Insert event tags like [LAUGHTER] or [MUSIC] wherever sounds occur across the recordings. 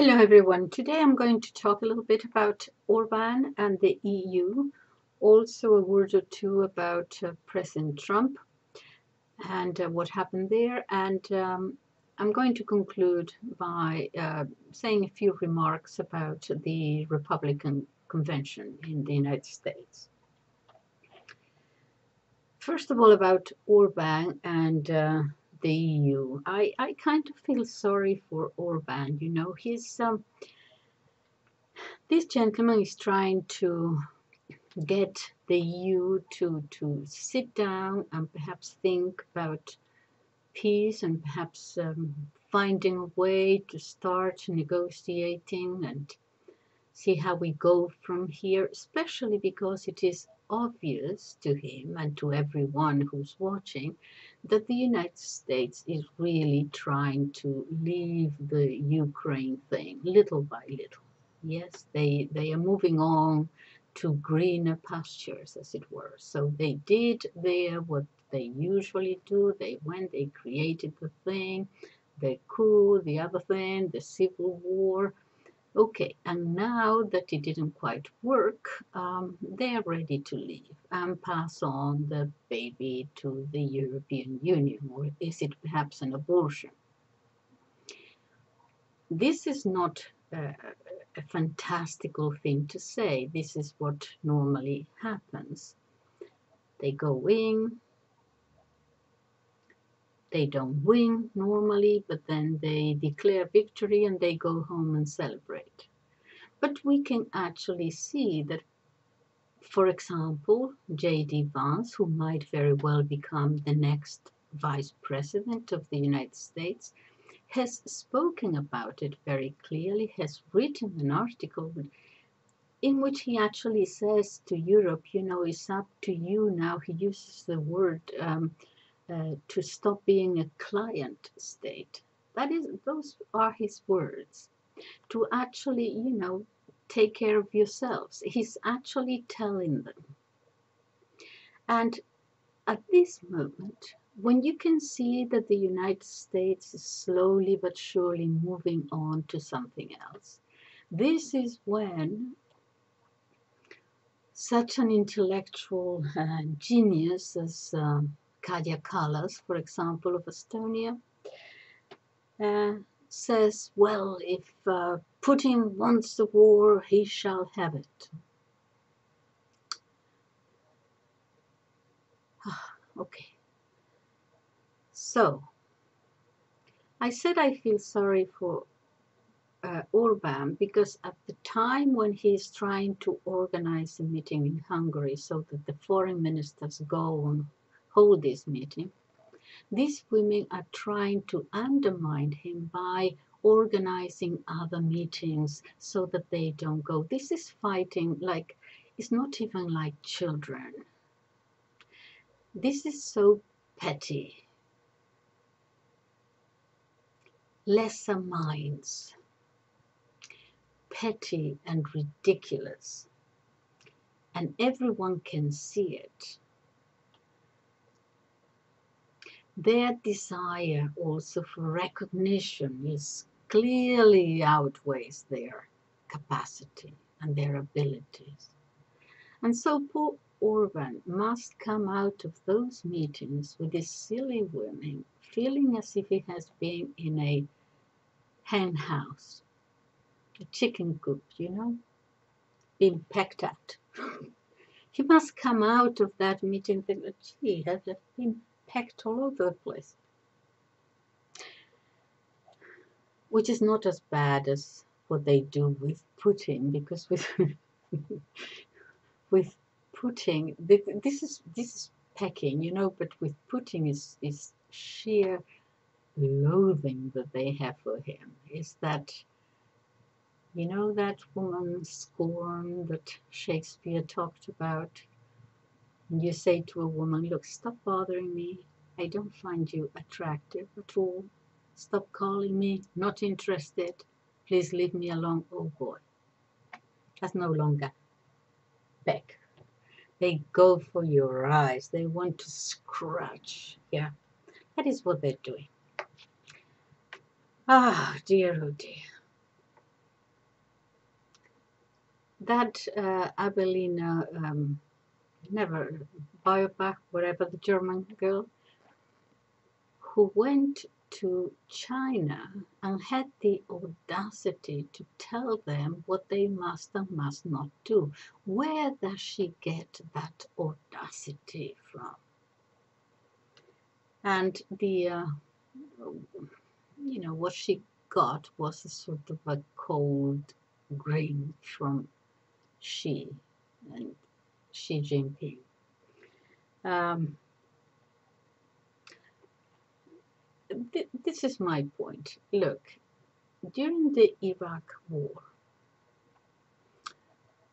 Hello everyone. Today I'm going to talk a little bit about Orban and the EU, also a word or two about uh, President Trump and uh, what happened there, and um, I'm going to conclude by uh, saying a few remarks about the Republican convention in the United States. First of all, about Orban and uh, the EU. I, I kind of feel sorry for Orban, you know, he's, um, this gentleman is trying to get the EU to, to sit down and perhaps think about peace and perhaps um, finding a way to start negotiating and see how we go from here, especially because it is obvious to him and to everyone who's watching that the United States is really trying to leave the Ukraine thing little by little. Yes, they, they are moving on to greener pastures, as it were. So they did there what they usually do. They went, they created the thing, the coup, the other thing, the civil war, Okay, and now that it didn't quite work, um, they're ready to leave and pass on the baby to the European Union, or is it perhaps an abortion? This is not a, a fantastical thing to say. This is what normally happens. They go in, they don't win normally, but then they declare victory and they go home and celebrate. But we can actually see that, for example, J.D. Vance, who might very well become the next vice president of the United States, has spoken about it very clearly, has written an article in which he actually says to Europe, you know, it's up to you now. He uses the word um, uh, to stop being a client state. That is, those are his words. To actually, you know, take care of yourselves. He's actually telling them. And at this moment, when you can see that the United States is slowly but surely moving on to something else, this is when such an intellectual uh, genius as uh, Kaja Kallas, for example, of Estonia, uh, says, well, if uh, Putin wants the war, he shall have it. [SIGHS] okay. So, I said I feel sorry for uh, Orban because at the time when he's trying to organize a meeting in Hungary so that the foreign ministers go on hold this meeting, these women are trying to undermine him by organizing other meetings so that they don't go. This is fighting like, it's not even like children. This is so petty. Lesser minds. Petty and ridiculous. And everyone can see it their desire also for recognition is clearly outweighs their capacity and their abilities. And so poor Orban must come out of those meetings with this silly woman, feeling as if he has been in a hen house, a chicken coop, you know, being pecked at. [LAUGHS] he must come out of that meeting thinking, gee, has been packed all over the place. Which is not as bad as what they do with Putin, because with [LAUGHS] with Putin, this is this is packing, you know, but with Putin is is sheer loathing that they have for him. Is that you know that woman scorn that Shakespeare talked about? And you say to a woman, look, stop bothering me. I don't find you attractive at all. Stop calling me, not interested. Please leave me alone. Oh boy, that's no longer back. They go for your eyes. They want to scratch. Yeah, that is what they're doing. Ah, dear, oh dear. that uh, Abelina, um, never, Baerbock, whatever the German girl, who went to China and had the audacity to tell them what they must and must not do. Where does she get that audacity from? And the, uh, you know, what Xi got was a sort of a cold grin from she. and Xi Jinping. Um, th- this is my point. Look, during the Iraq war,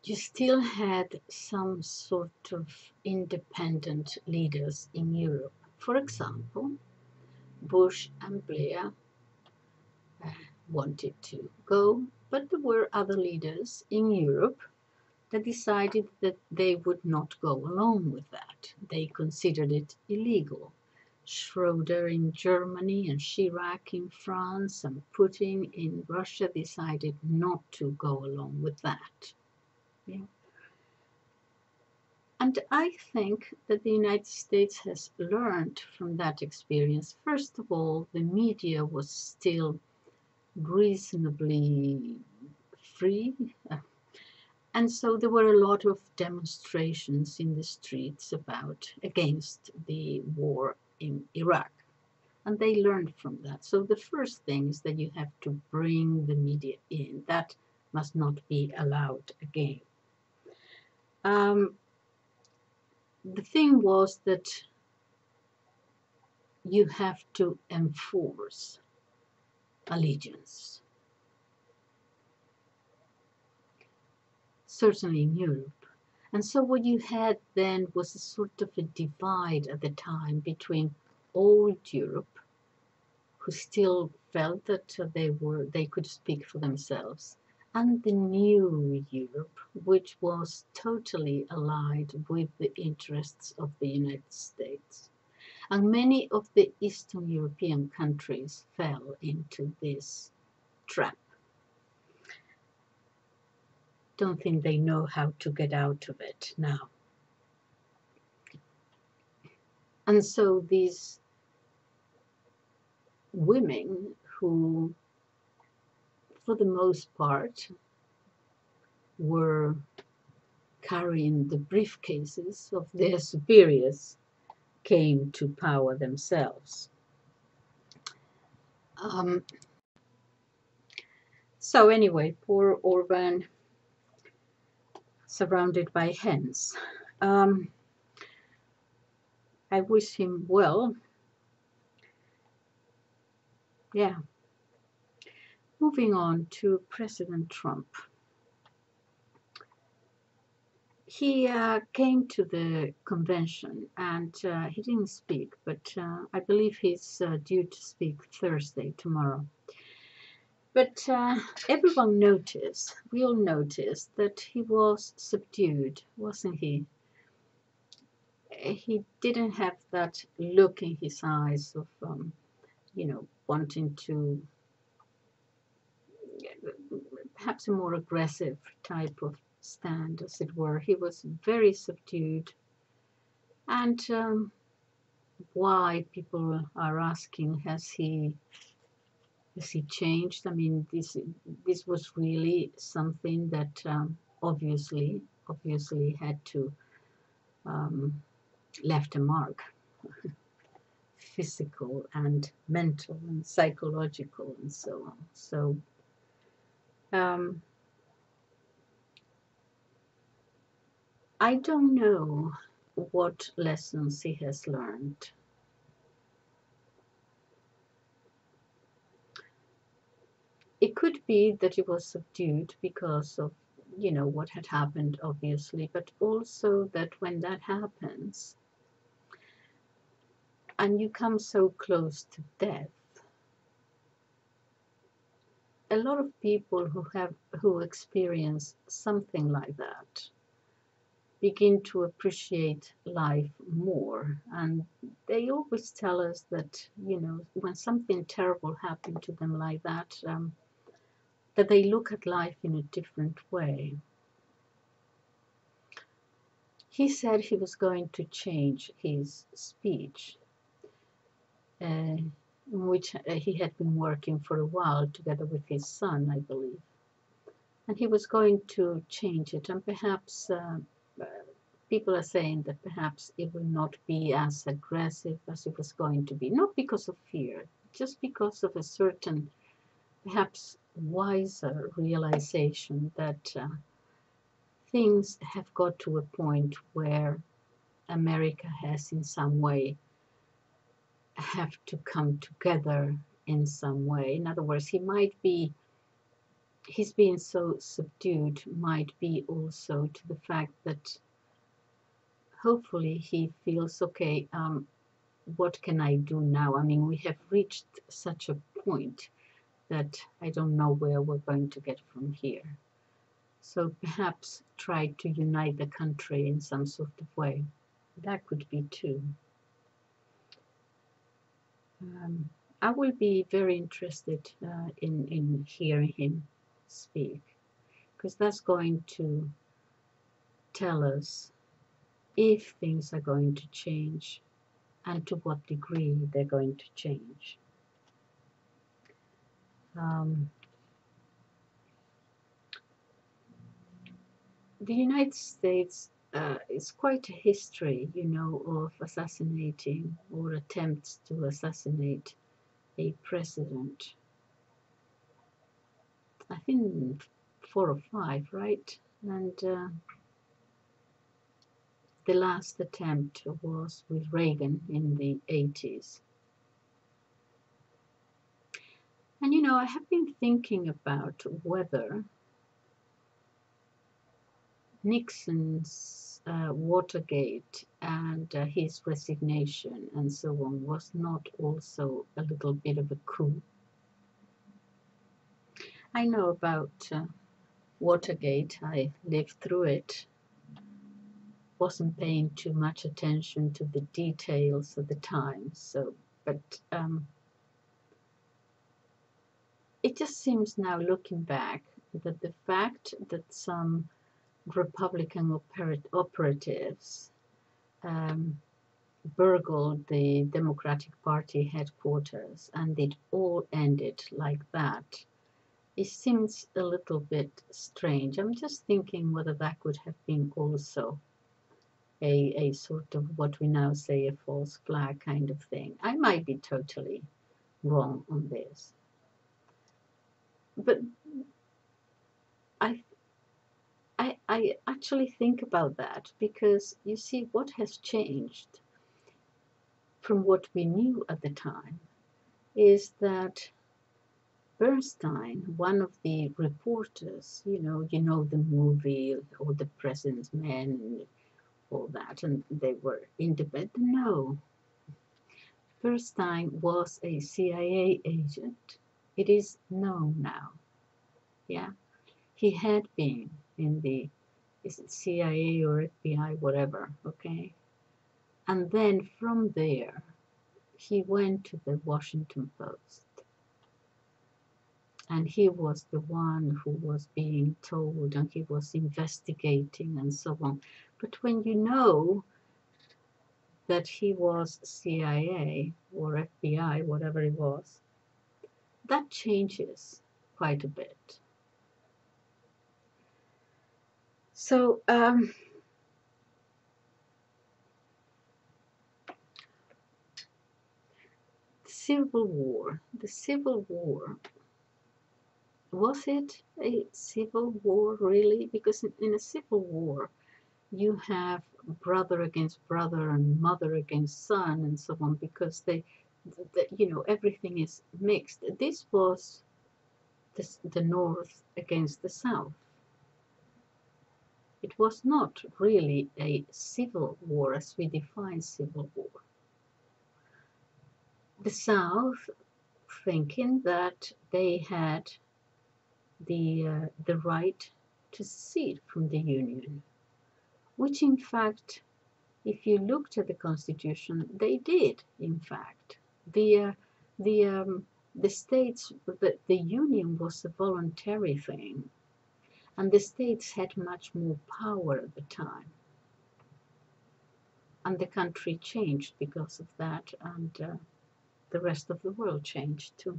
you still had some sort of independent leaders in Europe. For example, Bush and Blair uh, wanted to go, but there were other leaders in Europe that decided that they would not go along with that. They considered it illegal. Schroeder in Germany and Chirac in France and Putin in Russia decided not to go along with that. Yeah. And I think that the United States has learned from that experience. First of all, the media was still reasonably free. Uh, And so there were a lot of demonstrations in the streets about against the war in Iraq. And they learned from that. So the first thing is that you have to bring the media in. That must not be allowed again. Um, the thing was that you have to enforce allegiance. Certainly in Europe. And so what you had then was a sort of a divide at the time between old Europe, who still felt that they were they could speak for themselves, and the new Europe, which was totally allied with the interests of the United States. And many of the Eastern European countries fell into this trap don't think they know how to get out of it now. And so these women who, for the most part, were carrying the briefcases of their superiors came to power themselves. Um, so anyway, poor Orban surrounded by hens. Um, I wish him well. Yeah. Moving on to President Trump. He uh, came to the convention and uh, he didn't speak, but uh, I believe he's uh, due to speak Thursday, tomorrow. But uh, everyone noticed, we all noticed that he was subdued, wasn't he? He didn't have that look in his eyes of, um, you know, wanting to, perhaps a more aggressive type of stand, as it were. He was very subdued. And um, why people are asking, has he he changed? I mean, this this was really something that um, obviously obviously had to um, left a mark, [LAUGHS] physical and mental and psychological and so on. So. Um, I don't know what lessons he has learned it could be that he was subdued because of you know what had happened obviously but also that when that happens and you come so close to death a lot of people who have who experience something like that begin to appreciate life more. And they always tell us that you know when something terrible happened to them like that um, that they look at life in a different way. he said he was going to change his speech, uh, which uh, he had been working for a while together with his son, I believe. And he was going to change it, and perhaps uh, uh people are saying that perhaps it will not be as aggressive as it was going to be, not because of fear, just because of a certain, perhaps wiser realization that uh, things have got to a point where America has in some way have to come together in some way. In other words, he might be, his being so subdued might be also to the fact that hopefully he feels, okay, um, what can I do now? I mean, we have reached such a point that I don't know where we're going to get from here. So perhaps try to unite the country in some sort of way. That could be too. Um, I will be very interested uh, in, in hearing him speak because that's going to tell us if things are going to change and to what degree they're going to change. Um, the United States uh, is quite a history, you know, of assassinating or attempts to assassinate a president. I think four or five, right? And uh, the last attempt was with Reagan in the 80s. And you know, I have been thinking about whether Nixon's uh, Watergate and uh, his resignation and so on was not also a little bit of a coup. I know about uh, Watergate, I lived through it, wasn't paying too much attention to the details of the time, so, but um, it just seems now looking back that the fact that some Republican oper operatives um, burgled the Democratic Party headquarters and it all ended like that. It seems a little bit strange. I'm just thinking whether that could have been also a, a sort of what we now say a false flag kind of thing. I might be totally wrong on this. But I I, I actually think about that because you see what has changed from what we knew at the time is that Bernstein, one of the reporters, you know, you know the movie All the President's Men all that, and they were independent. No, Bernstein was a CIA agent. It is known now. Yeah, he had been in the is it CIA or FBI, whatever, okay? And then from there, he went to the Washington Post. And he was the one who was being told and he was investigating and so on. But when you know that he was CIA or FBI, whatever it was, that changes quite a bit. So, um, Civil War. The Civil War. Was it a civil war really? Because in, in a civil war, you have brother against brother and mother against son and so on because they, the, you know, everything is mixed. This was the, the North against the South it was not really a civil war as we define civil war. The South thinking that they had the, uh, the right to secede from the Union, which in fact, if you looked at the Constitution, they did, in fact. The, uh, the, um, the states, the, the Union was a voluntary thing and the states had much more power at the time. and the country changed because of that, and uh, the rest of the world changed too.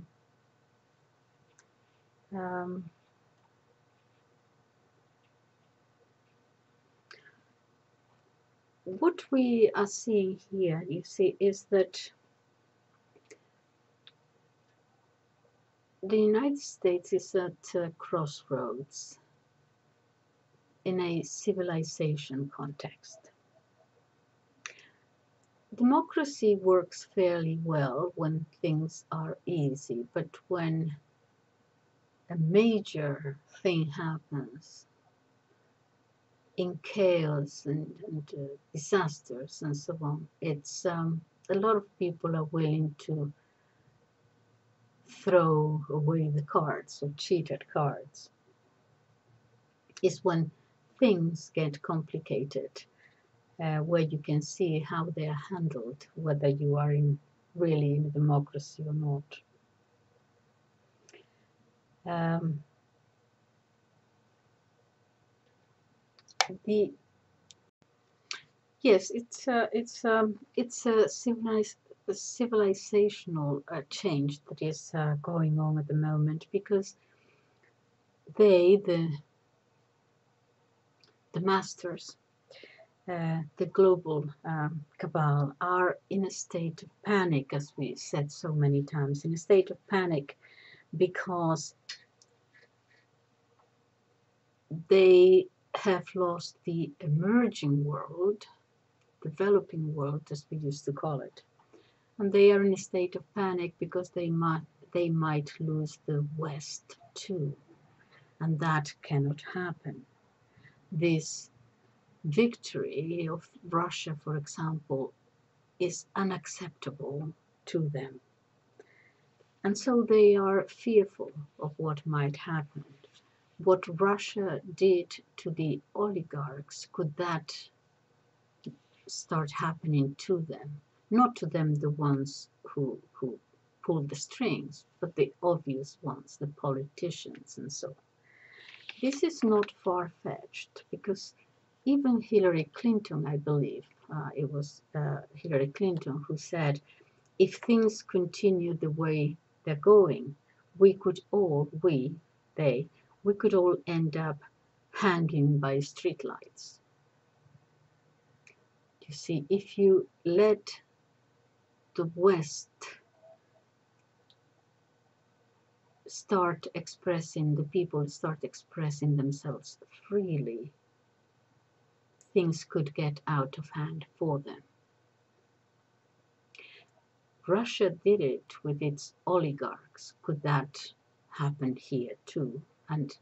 Um, what we are seeing here, you see, is that the United States is at a crossroads in a civilization context. Democracy works fairly well when things are easy, but when a major thing happens in chaos and, and uh, disasters and so on, it's um, a lot of people are willing to throw away the cards or cheated cards. Is when things get complicated, uh, where you can see how they are handled, whether you are in really in a democracy or not. Um, the yes, it's a, it's a, it's a civilized a civilizational uh, change that is uh, going on at the moment because they the the masters uh, the global um, cabal are in a state of panic as we said so many times in a state of panic because they have lost the emerging world, developing world as we used to call it. And they are in a state of panic because they might, they might lose the West too. And that cannot happen. This victory of Russia, for example, is unacceptable to them. And so they are fearful of what might happen what Russia did to the oligarchs, could that start happening to them? Not to them, the ones who, who pulled the strings, but the obvious ones, the politicians and so on. This is not far fetched because even Hillary Clinton, I believe, uh, it was uh, Hillary Clinton who said, if things continue the way they're going, we could all, we, they, we could all end up hanging by streetlights. You see, if you let the West start expressing, the people start expressing themselves freely, things could get out of hand for them. Russia did it with its oligarchs. Could that happen here too? and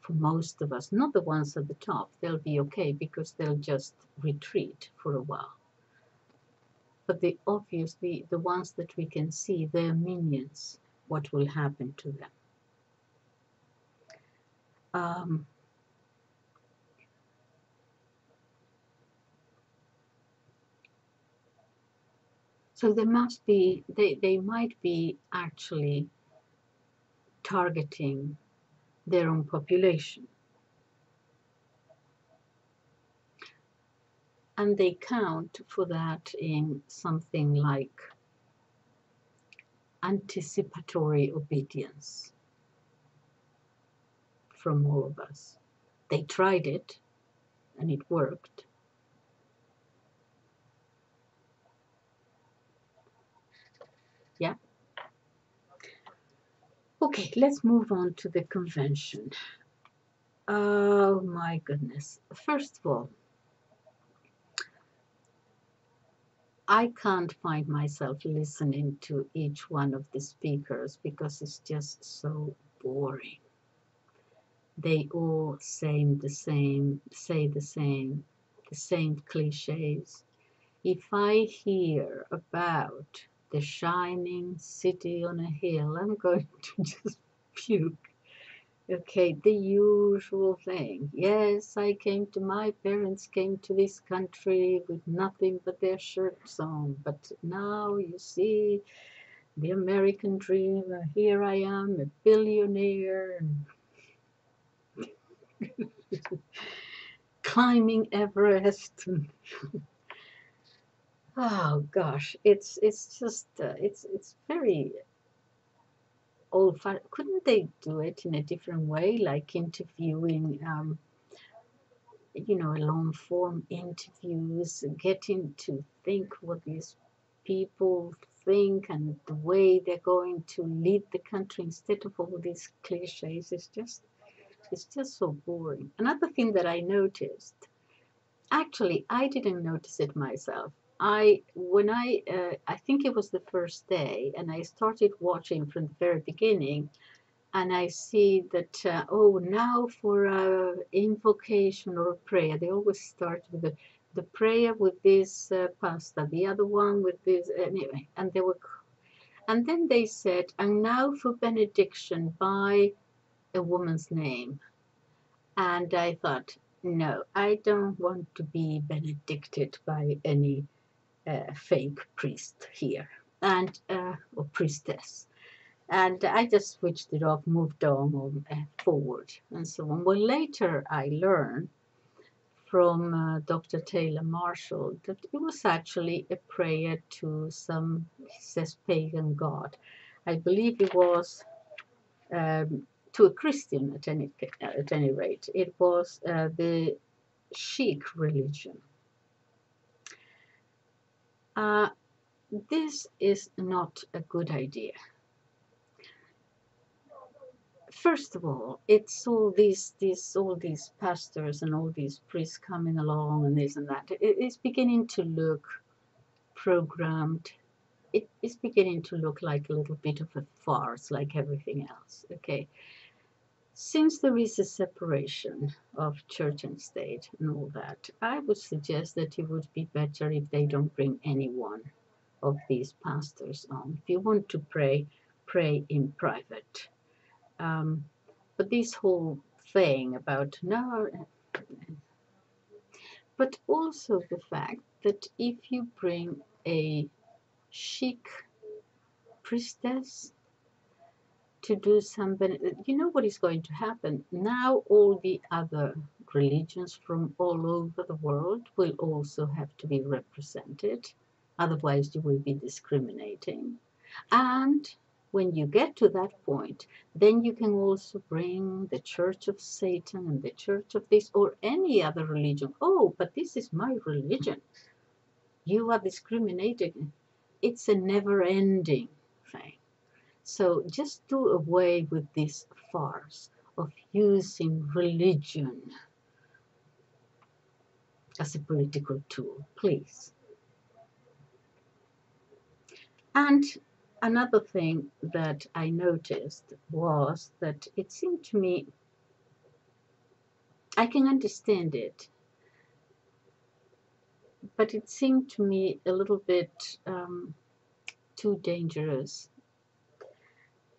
for most of us, not the ones at the top, they'll be okay because they'll just retreat for a while. But the obviously, the ones that we can see, their minions, what will happen to them. Um, so there must be, they, they might be actually targeting their own population. And they count for that in something like anticipatory obedience from all of us. They tried it and it worked. Yeah. Okay, let's move on to the convention. Oh my goodness. First of all, I can't find myself listening to each one of the speakers because it's just so boring. They all say the same, say the same, the same cliches. If I hear about the shining city on a hill. I'm going [LAUGHS] to just puke. Okay, the usual thing. Yes, I came to, my parents came to this country with nothing but their shirts on. But now you see the American dream. Here I am, a billionaire. [LAUGHS] climbing Everest. [LAUGHS] oh gosh, it's it's just uh, it's it's very Couldn't they do it in a different way, like interviewing, um, you know, long form interviews, getting to think what these people think and the way they're going to lead the country instead of all these cliches. It's just it's just so boring. Another thing that I noticed, actually, I didn't notice it myself. I when I uh, I think it was the first day, and I started watching from the very beginning, and I see that uh, oh now for a invocation or prayer, they always start with the the prayer with this uh, pasta, the other one with this anyway, and they were, and then they said, and now for benediction by a woman's name, and I thought, no, I don't want to be benedicted by any fake priest here and uh, or priestess and I just switched it off, moved on, uh, forward, and so on. Well, later I learned from uh, Dr. Taylor Marshall that it was actually a prayer to some, says, pagan god. I believe it was um, to a Christian at any, at any rate. It was uh, the Sikh religion. Uh, this is not a good idea. First of all, it's all these, these, all these pastors and all these priests coming along and this and that. It, it's beginning to look programmed. It is beginning to look like a little bit of a farce, like everything else. Okay, since there is a separation of church and state and all that, I would suggest that it would be better if they don't bring anyone of these pastors on. If you want to pray, pray in private. Um, but this whole thing about no, but also the fact that if you bring a Sikh priestess to do something, you know what is going to happen? Now all the other religions from all over the world will also have to be represented. Otherwise, you will be discriminating. And when you get to that point, then you can also bring the Church of Satan and the Church of this or any other religion. Oh, but this is my religion. You are discriminating. It's a never ending. So just do away with this farce of using religion as a political tool, please. And another thing that I noticed was that it seemed to me, I can understand it, but it seemed to me a little bit um, too dangerous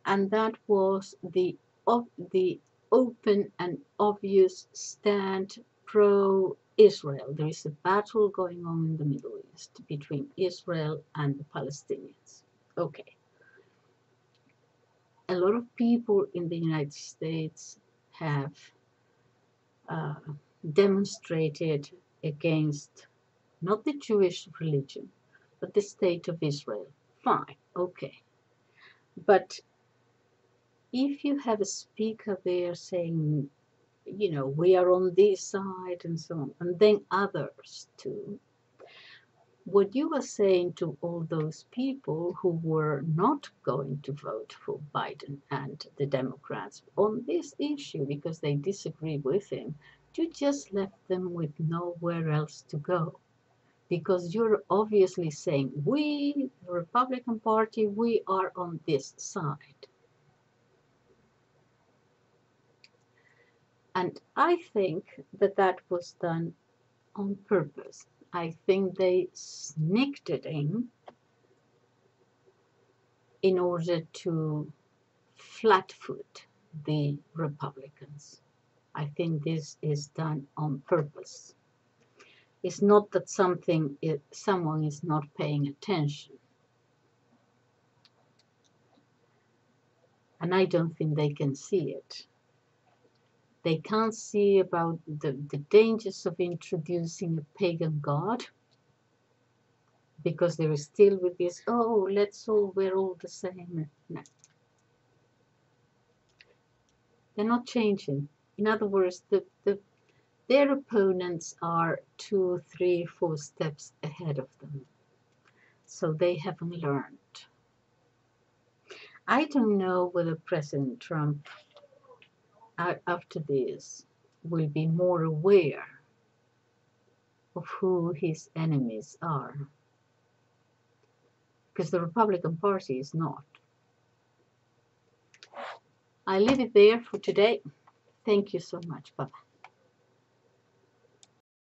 and that was the of the open and obvious stand pro Israel. There is a battle going on in the Middle East between Israel and the Palestinians. Okay. A lot of people in the United States have uh, demonstrated against not the Jewish religion, but the state of Israel. Fine, okay. But if you have a speaker there saying, you know, we are on this side and so on, and then others too, what you were saying to all those people who were not going to vote for Biden and the Democrats on this issue because they disagree with him, you just left them with nowhere else to go. Because you're obviously saying, we, the Republican Party, we are on this side. And I think that that was done on purpose. I think they sneaked it in in order to flatfoot the Republicans. I think this is done on purpose. It's not that something someone is not paying attention. And I don't think they can see it. They can't see about the, the dangers of introducing a pagan god. because there is still with this, oh, let's all, we're all the same. No. They're not changing. In other words, the, the, their opponents are two, three, four steps ahead of them. So they haven't learned. I don't know whether President Trump, after this, will be more aware of who his enemies are. Because the Republican Party is not. I leave it there for today. Thank you so much. Bye-bye.